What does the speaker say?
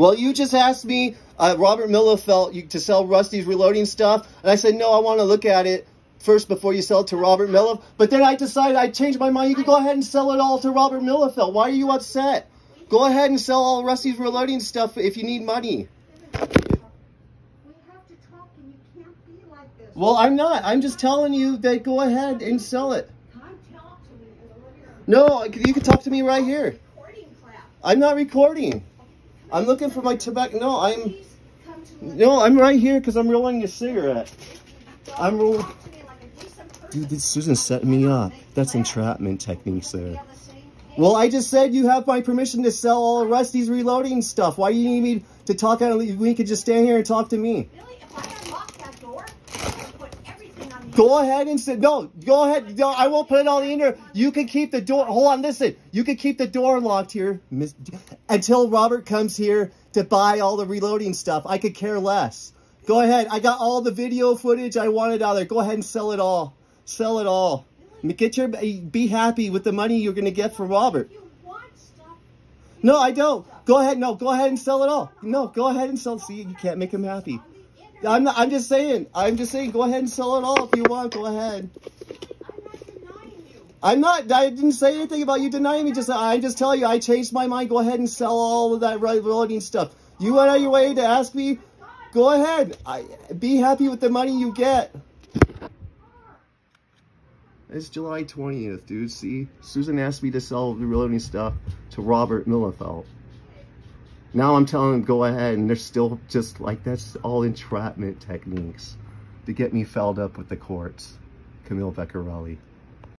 Well, you just asked me, uh, Robert Millefeld you, to sell Rusty's reloading stuff, and I said, no, I want to look at it first before you sell it to Robert Miller. But then I decided I changed my mind. You can go ahead and sell it all to Robert Millefeld. Why are you upset? Go ahead and sell all Rusty's reloading stuff if you need money. Well, I'm not. I'm just telling you that go ahead and sell it. No, you can talk to me right here. I'm not recording. I'm looking for my tobacco. No, I'm. No, I'm right here because I'm rolling a cigarette. I'm rolling. Dude, this Susan's setting me up. That's entrapment techniques there. Well, I just said you have my permission to sell all Rusty's reloading stuff. Why do you need me to talk out? We could just stand here and talk to me. Go ahead and say, no, go ahead. No, I won't put it on the internet. You can keep the door. Hold on, listen. You can keep the door locked here miss, until Robert comes here to buy all the reloading stuff. I could care less. Go ahead. I got all the video footage I wanted out there. Go ahead and sell it all. Sell it all. Get your, eh, be happy with the money you're going to get from Robert. No, I don't. Go ahead. No, go ahead and sell it all. No, go ahead and sell. See, you can't make him happy. I'm not, I'm just saying. I'm just saying. Go ahead and sell it all if you want. Go ahead. I'm not. I didn't say anything about you denying me. Just I'm just telling you. I changed my mind. Go ahead and sell all of that reloading stuff. You went out of your way to ask me. Go ahead. I be happy with the money you get. It's July 20th, dude. See, Susan asked me to sell the reloading stuff to Robert Millefeld. Now I'm telling them go ahead and they're still just like, that's all entrapment techniques to get me fouled up with the courts. Camille Beccarelli.